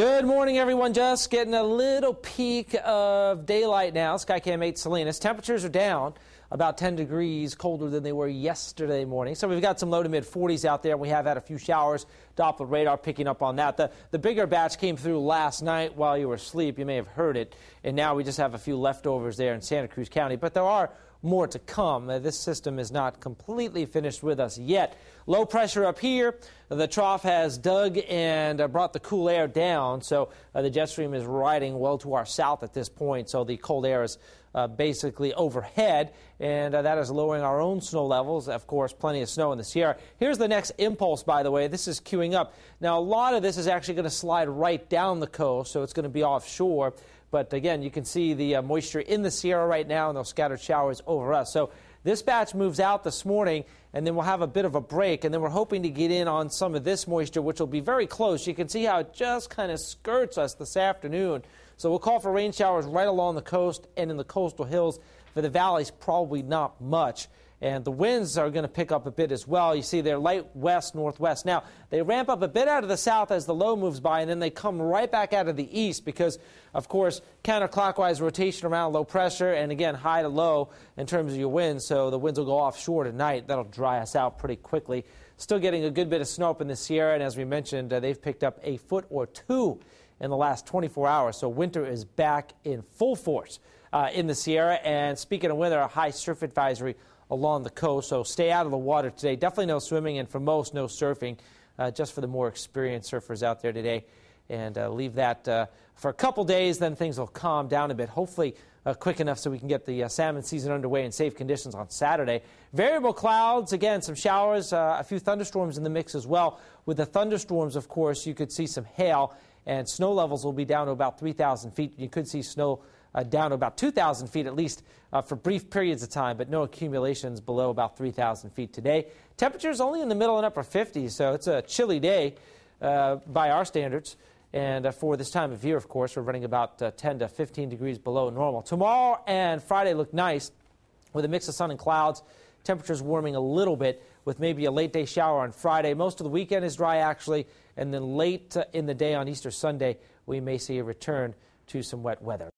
Good morning, everyone. Just getting a little peek of daylight now. Skycam 8 Salinas. Temperatures are down about 10 degrees colder than they were yesterday morning. So we've got some low to mid 40s out there. We have had a few showers. Doppler radar picking up on that. The, the bigger batch came through last night while you were asleep. You may have heard it. And now we just have a few leftovers there in Santa Cruz County. But there are more to come. Uh, this system is not completely finished with us yet. Low pressure up here. The trough has dug and uh, brought the cool air down, so uh, the jet stream is riding well to our south at this point. So the cold air is basically overhead, and that is lowering our own snow levels. Of course, plenty of snow in the Sierra. Here's the next impulse, by the way. This is queuing up. Now, a lot of this is actually going to slide right down the coast, so it's going to be offshore. But again, you can see the uh, moisture in the Sierra right now and those scattered showers over us. So this batch moves out this morning, and then we'll have a bit of a break, and then we're hoping to get in on some of this moisture, which will be very close. You can see how it just kind of skirts us this afternoon. So we'll call for rain showers right along the coast and in the coastal hills. For the valleys, probably not much. And the winds are going to pick up a bit as well. You see they're light west, northwest. Now, they ramp up a bit out of the south as the low moves by, and then they come right back out of the east because, of course, counterclockwise rotation around low pressure, and again, high to low in terms of your winds. So the winds will go offshore tonight. That'll dry us out pretty quickly. Still getting a good bit of snow up in the Sierra, and as we mentioned, uh, they've picked up a foot or two in the last 24 hours. So winter is back in full force uh, in the Sierra. And speaking of winter, a high surf advisory along the coast. So stay out of the water today. Definitely no swimming, and for most, no surfing, uh, just for the more experienced surfers out there today. And uh, leave that uh, for a couple days, then things will calm down a bit. Hopefully, uh, quick enough so we can get the uh, salmon season underway in safe conditions on Saturday. Variable clouds, again, some showers, a few thunderstorms in the mix as well. With the thunderstorms, of course, you could see some hail, and snow levels will be down to about 3,000 feet. You could see snow uh, down to about 2,000 feet at least uh, for brief periods of time, but no accumulations below about 3,000 feet today. Temperatures only in the middle and upper 50s, so it's a chilly day uh, by our standards. And uh, for this time of year, of course, we're running about uh, 10 to 15 degrees below normal. Tomorrow and Friday look nice with a mix of sun and clouds. Temperatures warming a little bit with maybe a late day shower on Friday. Most of the weekend is dry, actually, and then late in the day on Easter Sunday, we may see a return to some wet weather.